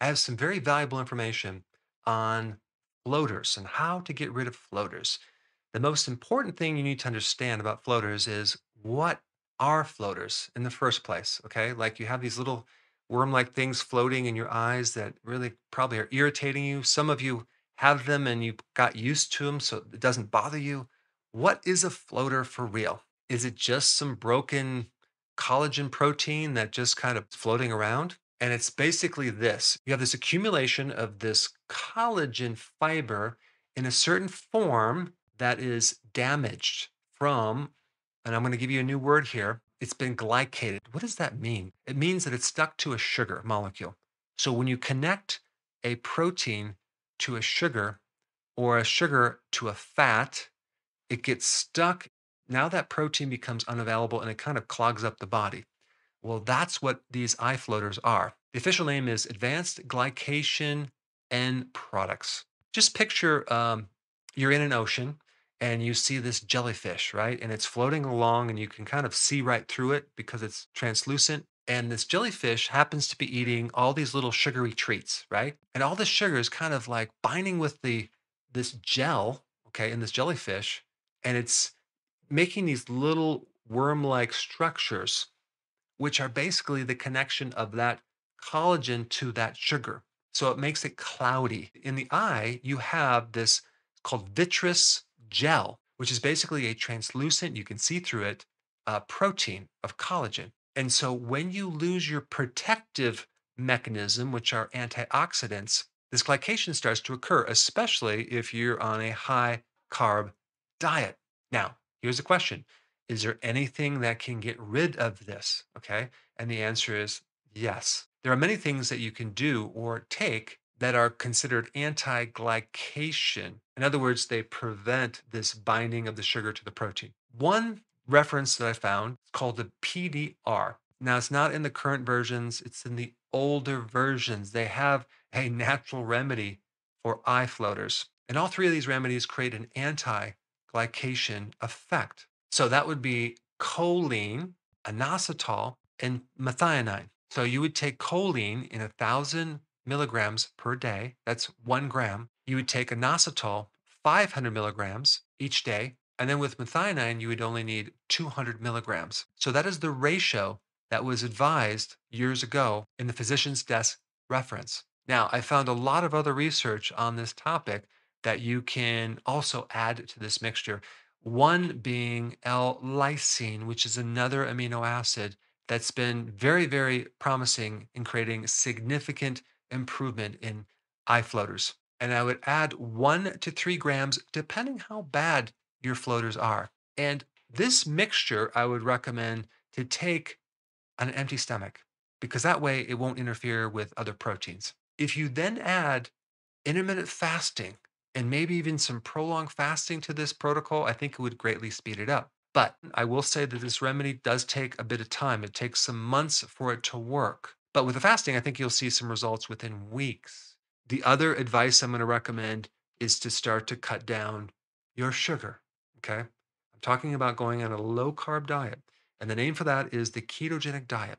I have some very valuable information on floaters and how to get rid of floaters. The most important thing you need to understand about floaters is what are floaters in the first place, okay? Like you have these little worm-like things floating in your eyes that really probably are irritating you. Some of you have them and you got used to them so it doesn't bother you. What is a floater for real? Is it just some broken collagen protein that just kind of floating around? And it's basically this you have this accumulation of this collagen fiber in a certain form that is damaged from, and I'm going to give you a new word here, it's been glycated. What does that mean? It means that it's stuck to a sugar molecule. So when you connect a protein to a sugar or a sugar to a fat, it gets stuck. Now that protein becomes unavailable and it kind of clogs up the body. Well, that's what these eye floaters are. The official name is Advanced Glycation End Products. Just picture um, you're in an ocean and you see this jellyfish, right? And it's floating along and you can kind of see right through it because it's translucent. And this jellyfish happens to be eating all these little sugary treats, right? And all this sugar is kind of like binding with the this gel, okay, in this jellyfish, and it's making these little worm-like structures which are basically the connection of that collagen to that sugar. So it makes it cloudy. In the eye, you have this called vitreous gel, which is basically a translucent, you can see through it, uh, protein of collagen. And so when you lose your protective mechanism, which are antioxidants, this glycation starts to occur, especially if you're on a high carb diet. Now, here's a question is there anything that can get rid of this? Okay. And the answer is yes. There are many things that you can do or take that are considered anti glycation. In other words, they prevent this binding of the sugar to the protein. One reference that I found is called the PDR. Now, it's not in the current versions, it's in the older versions. They have a natural remedy for eye floaters. And all three of these remedies create an anti glycation effect. So that would be choline, inositol, and methionine. So you would take choline in a thousand milligrams per day. That's one gram. You would take inositol, 500 milligrams each day. And then with methionine, you would only need 200 milligrams. So that is the ratio that was advised years ago in the physician's desk reference. Now, I found a lot of other research on this topic that you can also add to this mixture. One being L-lysine, which is another amino acid that's been very, very promising in creating significant improvement in eye floaters. And I would add one to three grams, depending how bad your floaters are. And this mixture I would recommend to take on an empty stomach because that way it won't interfere with other proteins. If you then add intermittent fasting, and maybe even some prolonged fasting to this protocol, I think it would greatly speed it up. But I will say that this remedy does take a bit of time. It takes some months for it to work. But with the fasting, I think you'll see some results within weeks. The other advice I'm going to recommend is to start to cut down your sugar. Okay. I'm talking about going on a low carb diet. And the name for that is the ketogenic diet.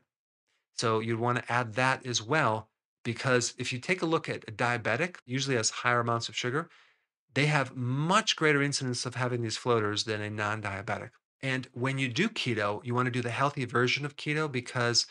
So you'd want to add that as well, because if you take a look at a diabetic, usually has higher amounts of sugar, they have much greater incidence of having these floaters than a non diabetic. And when you do keto, you want to do the healthy version of keto because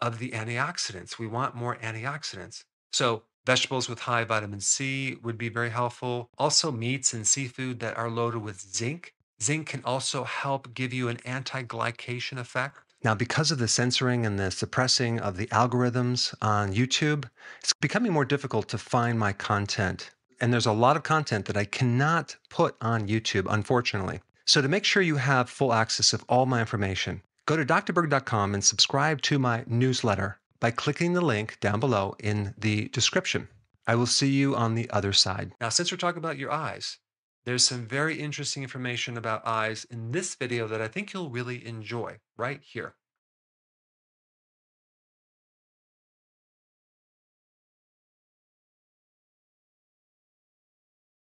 of the antioxidants. We want more antioxidants. So, vegetables with high vitamin C would be very helpful. Also, meats and seafood that are loaded with zinc. Zinc can also help give you an anti glycation effect. Now, because of the censoring and the suppressing of the algorithms on YouTube, it's becoming more difficult to find my content and there's a lot of content that I cannot put on YouTube, unfortunately. So, to make sure you have full access of all my information, go to drberg.com and subscribe to my newsletter by clicking the link down below in the description. I will see you on the other side. Now, since we're talking about your eyes, there's some very interesting information about eyes in this video that I think you'll really enjoy right here.